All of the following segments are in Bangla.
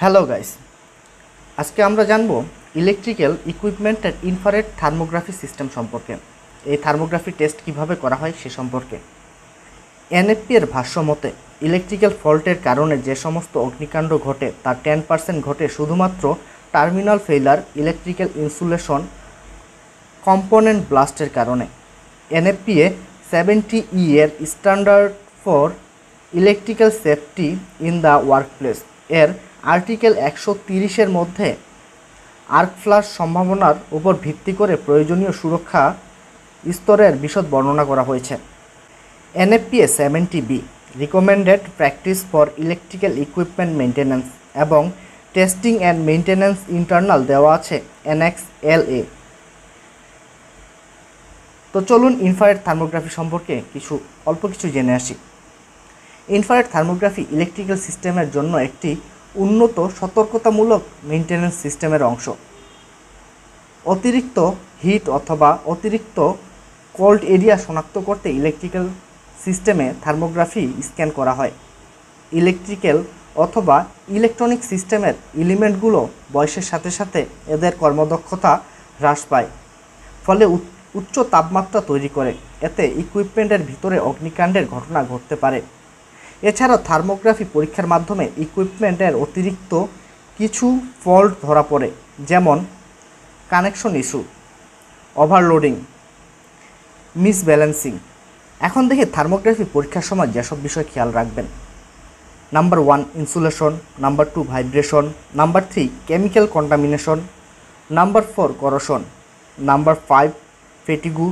হ্যালো গাইস আজকে আমরা জানব electrical equipment and infrared thermography system সম্পর্কে। এই থার্মোগ্রাফি টেস্ট কীভাবে করা হয় সে সম্পর্কে। এনএফপি এর ভাষ্য মতে ইলেকট্রিক্যাল ফল্টের কারণে যে সমস্ত অগ্নিকাণ্ড ঘটে তার টেন পার্সেন্ট ঘটে শুধুমাত্র terminal failure electrical insulation component ব্লাস্টের কারণে। এনএফপিএ সেভেন্টি ই এর standard for electrical safety in the workplace এর আর্টিকেল একশো তিরিশের মধ্যে আর্ক ফ্লাশ সম্ভাবনার উপর ভিত্তি করে প্রয়োজনীয় সুরক্ষা স্তরের বিশদ বর্ণনা করা হয়েছে। NFPA seventy B recommended practice for electrical equipment maintenance এবং টেস্টিং অ্যান্ড মেনটেন্যান্স ইন্টারনাল দেওয়া আছে এনএক্স এল এ। তো চলুন ইনফ্রারেড থার্মোগ্রাফি সম্পর্কে কিছু, অল্প কিছু জেনে আসি। ইনফ্রারেড থার্মোগ্রাফি ইলেকট্রিক্যাল সিস্টেমের জন্য একটি উন্নত, সতর্কতামূলক মেনটেন্যান্স সিস্টেমের অংশ। অতিরিক্ত হিট অথবা অতিরিক্ত কোল্ড এরিয়া শনাক্ত করতে ইলেকট্রিক্যাল সিস্টেমে থার্মোগ্রাফি স্ক্যান করা হয়। ইলেকট্রিক্যাল অথবা ইলেকট্রনিক সিস্টেমের এলিমেন্টগুলো বয়সের সাথে সাথে এদের কর্মদক্ষতা হ্রাস পায়, ফলে উচ্চ- উচ্চ তাপমাত্রা তৈরি করে। এতে ইকুইপমেন্টের ভিতরে অগ্নিকাণ্ডের ঘটনা ঘটতে পারে। এছাড়াও থার্মোগ্রাফি পরীক্ষার মাধ্যমে ইকুইপমেন্টের অতিরিক্ত কিছু ফল্ট ধরা পড়ে, যেমন কানেকশন ইস্যু ওভারলোডিং মিসব্যালেন্সিং এখন দেখি থার্মোগ্রাফি পরীক্ষার সময় যেসব বিষয় খেয়াল রাখবেন। Number one insulation number two vibration number three chemical contamination number four corrosion number five fatigue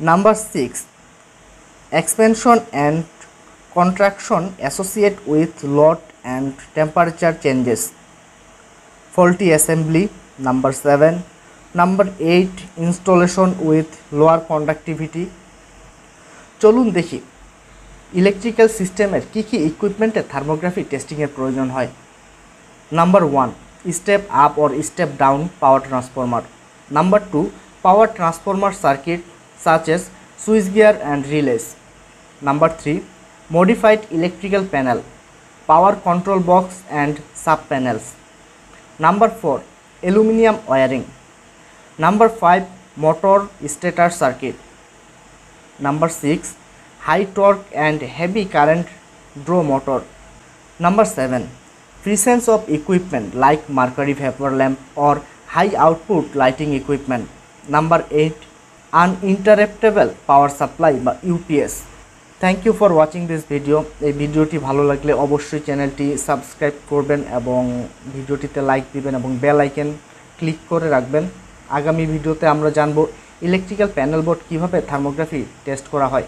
number six expansion and contraction associate with load and temperature changes faulty assembly number 7 number 8 installation with lower conductivity চলুন দেখি ইলেকট্রিক্যাল সিস্টেমের কী কী ইকুইপমেন্টে থার্মোগ্রাফি টেস্টিংয়ের প্রয়োজন হয় number one step up or step down power transformer number two power transformer circuit such as switchgear and relays number 3 modified electrical panel power control box and sub panels number 4 aluminum wiring number 5 motor stator circuit number 6 high torque and heavy current draw motor number 7 presence of equipment like mercury vapor lamp or high output lighting equipment number 8 uninterruptible power supply বা UPS thank you for watching this video এই ভিডিওটি ভালো লাগলে অবশ্যই চ্যানেলটি সাবস্ক্রাইব করবেন এবং ভিডিওটিতে লাইক দিবেন এবং বেল আইকন ক্লিক করে রাখবেন। আগামী ভিডিওতে আমরা জানব ইলেকট্রিক্যাল প্যানেল বোর্ড কীভাবে থার্মোগ্রাফি টেস্ট করা হয়।